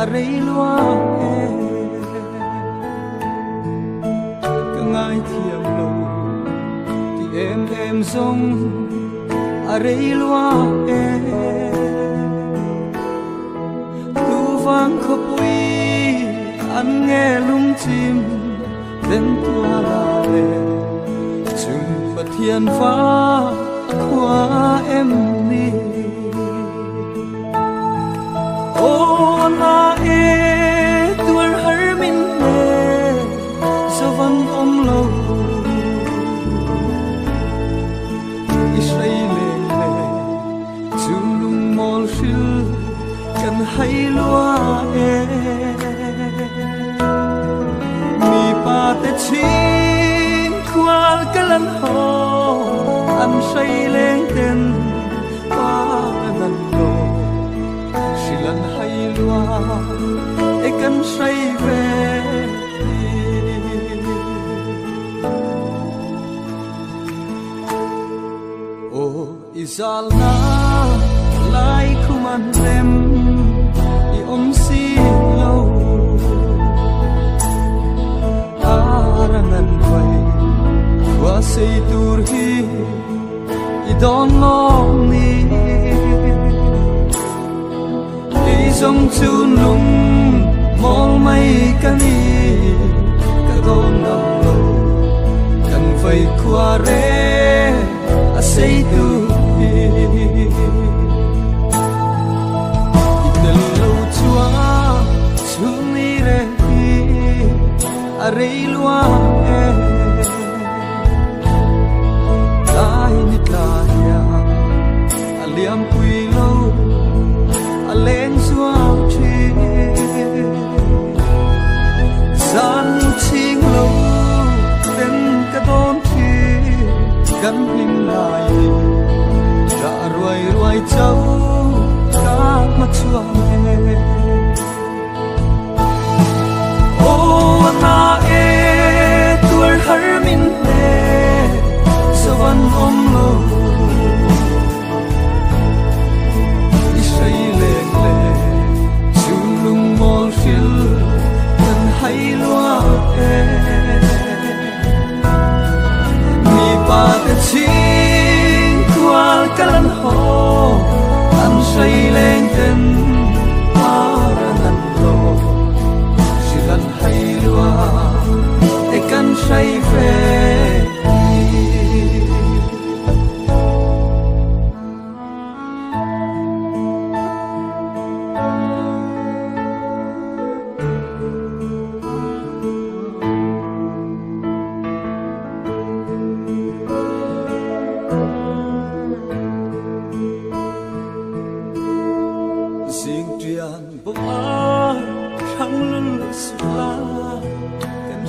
a rei lua e. Ka ngai thiam lo, ti em em song, a rei lua e. Tu vang kho pui, an nghe lung chim đến tua la le. Chung bát thiên pha qua em đi hay hai lua e mi pa te chin kwal kalan ho am say lên tên pa nan lo silan hay lua e kan say về Oh, izal na lai kuman lem i hi i don long ni kan him lai ni dạ ra ruai ruai an